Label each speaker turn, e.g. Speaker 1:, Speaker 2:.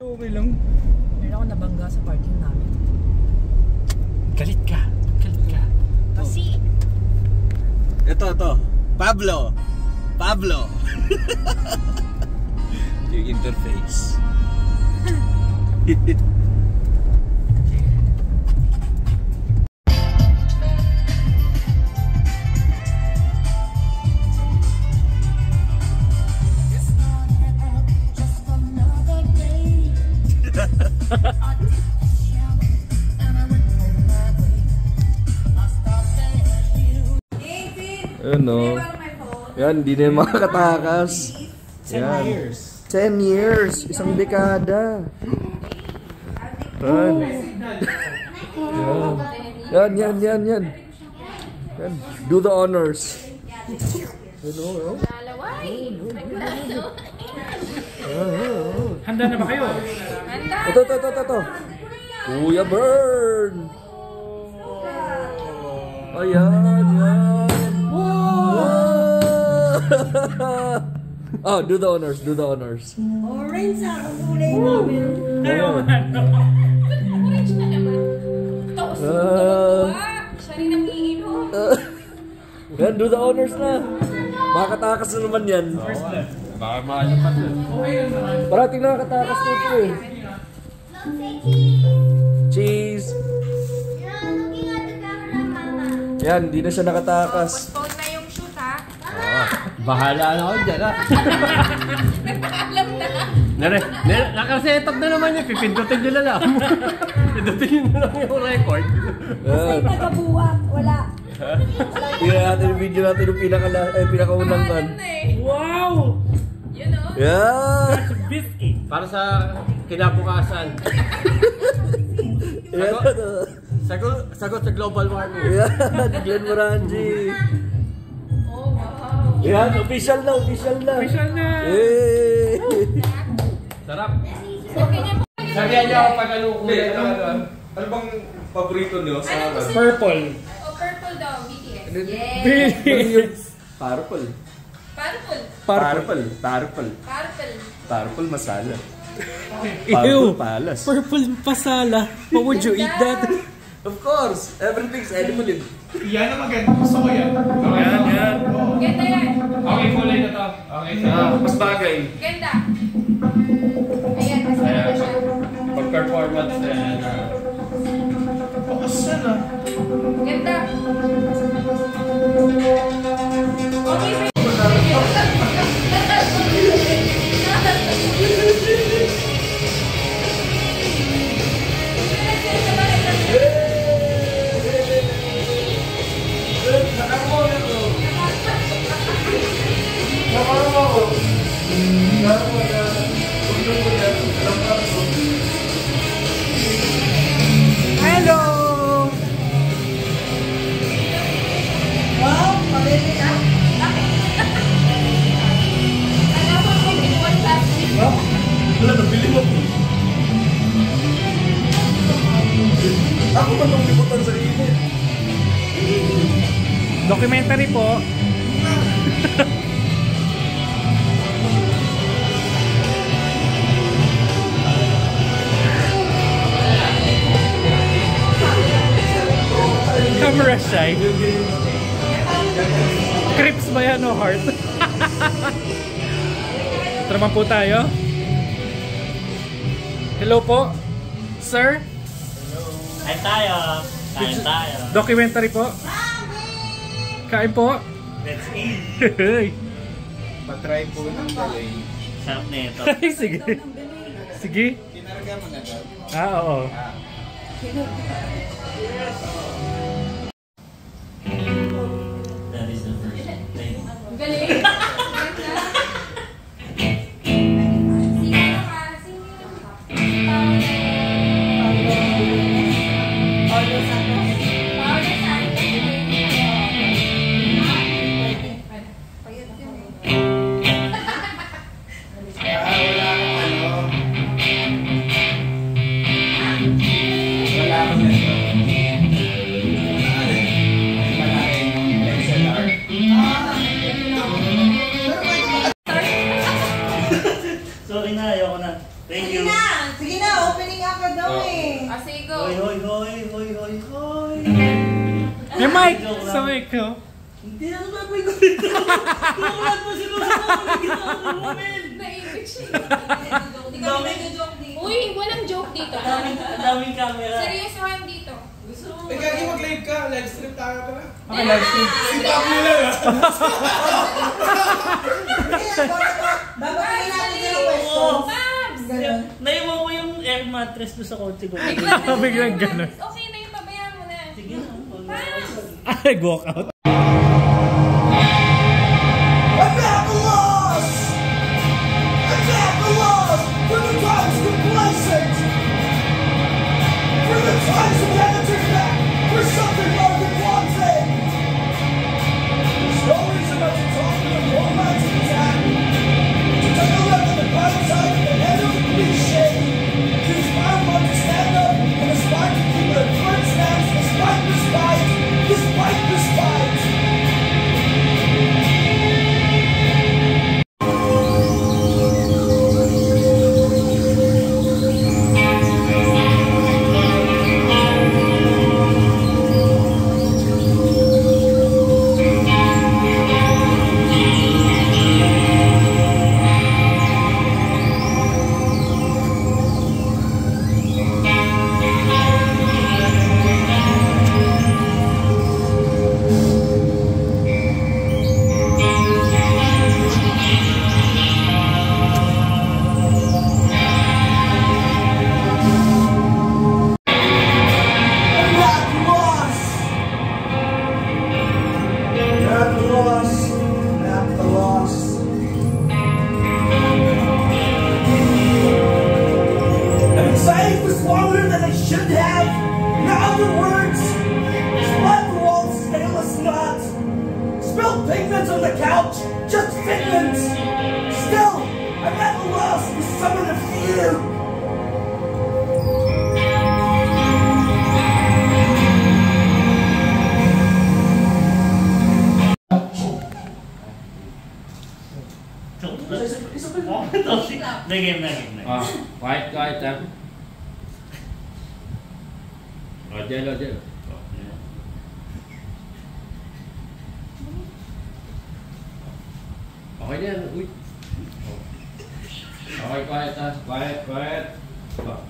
Speaker 1: Okay lang.
Speaker 2: Meron ako nabangga sa parking namin.
Speaker 1: Galit ka. Galit ka.
Speaker 2: Kasi,
Speaker 3: Ito, ito. Pablo. Pablo. Yung interface. Ayun no. Yan, hindi na yung makakatakas. 10 years. 10 years. Isang dekada. Yan. Yan, yan, yan, yan. Yan. Do the honors. Ano, oh.
Speaker 1: Handa na ba kayo?
Speaker 3: Ito, ito, ito, ito, ito. Kuya Bern! Ayan, oh, do the honors, do the honors.
Speaker 4: Orange ako kulay namin.
Speaker 3: Ayan.
Speaker 5: Orange na naman. Tapos,
Speaker 3: Ah.
Speaker 5: siya rin ang iinom.
Speaker 3: Yan, do the honors na. Makakatakas na naman yan.
Speaker 1: Baka makalapat na.
Speaker 3: Parating nakakatakas to ito eh. Cheese! Yan, di na siya nakatakas.
Speaker 5: Postpone na yung shoot, ha?
Speaker 1: Bahala na ako dyan ha.
Speaker 5: Nagpaalam na.
Speaker 1: Nare, nare, nakaset up na naman yun. Pipindutin nyo na lang. Pindutin nyo na lang yung record.
Speaker 3: Yan.
Speaker 4: Nagabuwak, wala.
Speaker 3: Tingnan natin yung video natin yung pinaka eh, pinakaunang kan.
Speaker 5: Eh.
Speaker 1: Wow!
Speaker 5: Yun, oh.
Speaker 3: Yan!
Speaker 1: Biscuit. Para sa kinabukasan.
Speaker 3: Yan!
Speaker 1: Sagot, sagot sa global warming.
Speaker 3: Yan! Glenn Morangi! Yan! Official na! Official na!
Speaker 1: Official na!
Speaker 3: Yay!
Speaker 1: Sarap. Sabihan niyo ako pag ano kulay
Speaker 3: ano?
Speaker 1: na ano.
Speaker 3: Ano bang paborito niyo
Speaker 5: Ano gusto
Speaker 1: Purple.
Speaker 5: Oh, purple daw. BTS.
Speaker 3: Ano
Speaker 5: Yes.
Speaker 3: Purple.
Speaker 5: Purple.
Speaker 3: Purple. Purple.
Speaker 5: Purple.
Speaker 3: Purple masala.
Speaker 1: Ew!
Speaker 3: palas.
Speaker 1: Purple pasala. What would you eat that?
Speaker 3: Of course! Everything's edible in.
Speaker 6: Yan ang maganda. Gusto ko yan.
Speaker 1: Yan, yan.
Speaker 5: Ganda yan.
Speaker 6: Okay, kulay na to. Okay,
Speaker 1: Ah, mas bagay.
Speaker 5: Ganda. Ayan, mas ganda siya.
Speaker 1: Pag-performance na yan. ah.
Speaker 6: Focus na na.
Speaker 5: Ganda.
Speaker 3: Ba nung libutan sa init?
Speaker 1: Documentary po. Camera shy. Crips ba yan o heart? Ito naman po tayo. Hello po. Sir,
Speaker 7: Kain tayo. Kain tayo.
Speaker 1: documentary po. Kain po.
Speaker 7: Let's eat.
Speaker 3: Patry po ng galay.
Speaker 7: Sarap na ito.
Speaker 1: Ay, sige. Sige.
Speaker 3: Kinarga mo na daw.
Speaker 1: Ah, oo.
Speaker 7: That
Speaker 8: Joke
Speaker 3: mic ko.
Speaker 8: Hindi na naman may gulit. Tulad mo si Lusa na may ginawa ng moment.
Speaker 5: Naibig siya.
Speaker 4: Hindi kami nag-joke dito.
Speaker 5: Uy, walang joke dito.
Speaker 8: Ang daming, camera.
Speaker 5: Seryosohan dito.
Speaker 3: Eh, gagi mag-live ka. Live stream tayo ka na.
Speaker 8: Okay, live stream.
Speaker 3: Sita mo lang ah.
Speaker 4: Babagay natin yung! Ganun.
Speaker 8: Naiwan ko yung air mattress doon sa kotse ko.
Speaker 5: Biglang ganun.
Speaker 3: gue out.
Speaker 9: should have, not the words. Splat the walls, stainless knots. Spilled pigments on the couch, just pigments. Still, I'm at a loss for someone to fear.
Speaker 8: Negative, negative, negative.
Speaker 7: Right, right, that. Lang. O, dyan, o, dyan. O, yan. Okay na yan. Uy. Okay, quiet ha. Quiet, quiet. O.